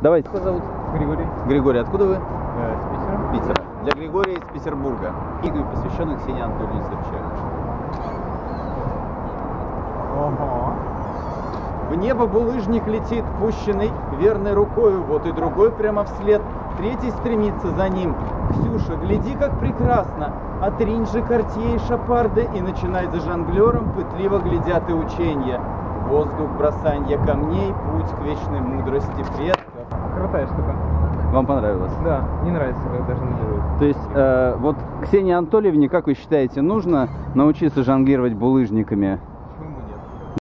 Давайте. Как зовут? Григорий. Григорий, откуда вы? Э, с Питера. Питера. Для Григория из Петербурга. Книгой, посвященной Ксении Анатольевне Собчак. Ого. В небо булыжник летит, пущенный верной рукою, вот и другой прямо вслед. Третий стремится за ним. Ксюша, гляди, как прекрасно. Отринь же кортье и шапарды и начинай за жонглером, пытливо глядят и ученья. Воздух бросанья камней, путь к вечной мудрости предков. Крутая штука. Вам понравилось? Да, не нравится, когда жонглируют. То есть, э, вот Ксении Анатольевне, как вы считаете, нужно научиться жонглировать булыжниками?